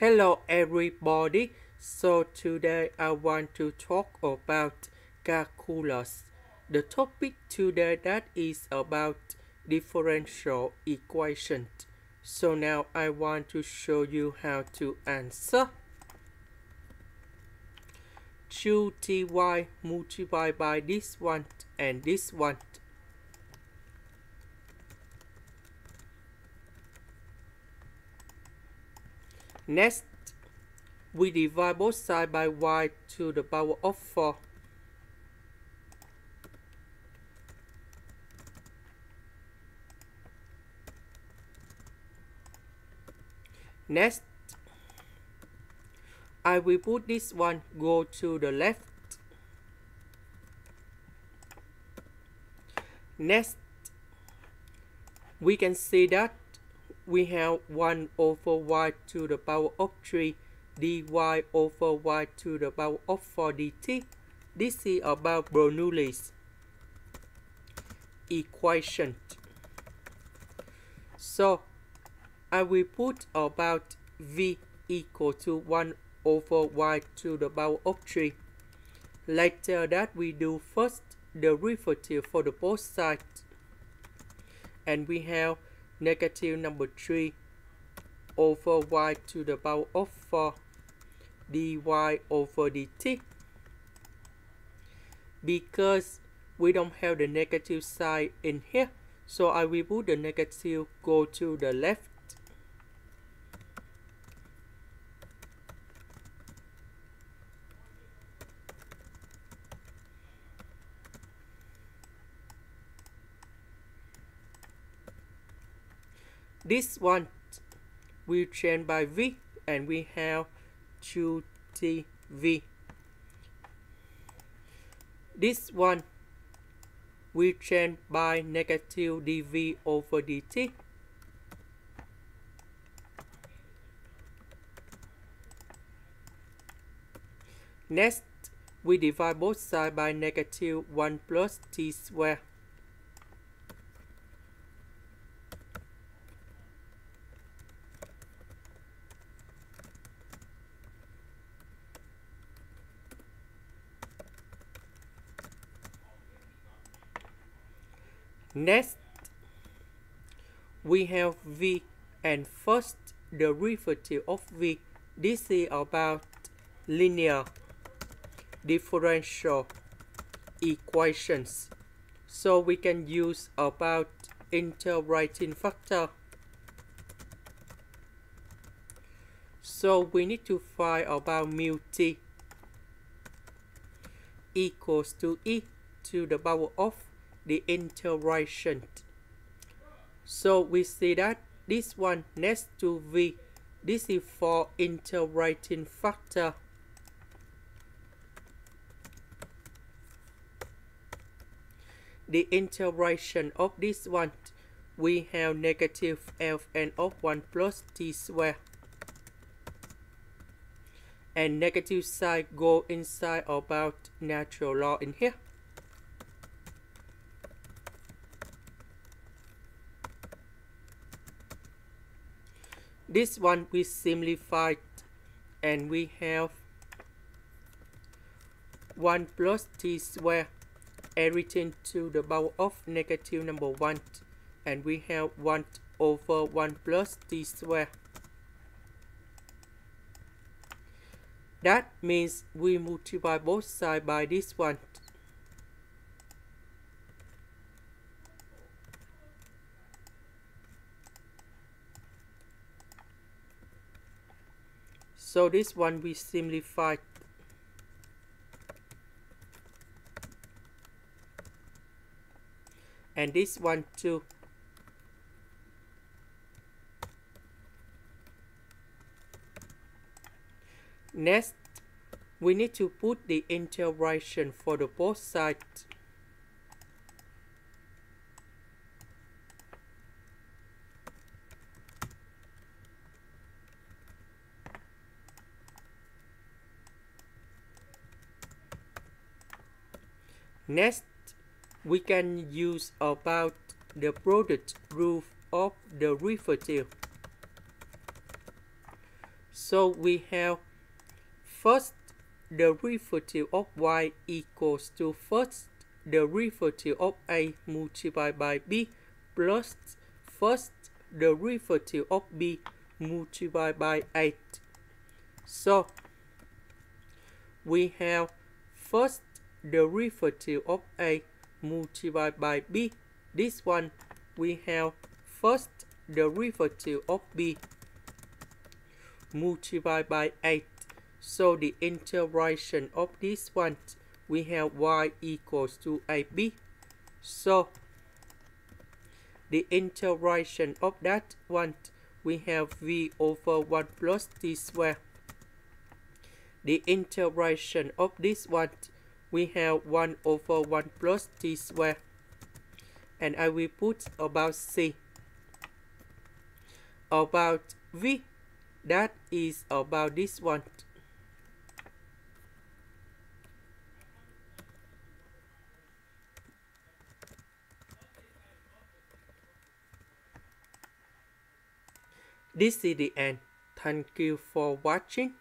Hello everybody. So today I want to talk about calculus. The topic today that is about differential equations. So now I want to show you how to answer. 2ty multiplied by this one and this one Next, we divide both sides by y to the power of 4. Next, I will put this one go to the left. Next, we can see that we have 1 over y to the power of 3 dy over y to the power of 4 dt. This is about Bernoulli's equation. So, I will put about v equal to 1 over y to the power of 3. Later that we do first the derivative for the both sides. And we have negative number 3 over y to the power of 4 dy over dt because we don't have the negative sign in here so I will put the negative go to the left This one we change by V and we have 2TV. This one we change by negative dv over dt. Next, we divide both sides by negative 1 plus t squared. Next, we have V and first derivative of V. This is about linear differential equations. So we can use about integrating factor. So we need to find about mu t equals to e to the power of the integration. So we see that this one next to V, this is for integrating factor. The integration of this one, we have negative ln of 1 plus t squared. And negative sign go inside about natural log in here. This one we simplified and we have 1 plus t square everything to the power of negative number 1 and we have 1 over 1 plus t square. That means we multiply both sides by this one So this one we simplified. And this one too. Next, we need to put the integration for the both sides. Next, we can use about the product rule of the derivative. So we have first the derivative of y equals to first the derivative of a multiplied by b plus first the derivative of b multiplied by 8. So we have first derivative of a multiplied by b. This one we have first derivative of b multiplied by 8. So the integration of this one we have y equals to ab. So the integration of that one we have v over 1 plus t square. The integration of this one we have 1 over 1 plus t square. And I will put about c. About v, that is about this one. This is the end. Thank you for watching.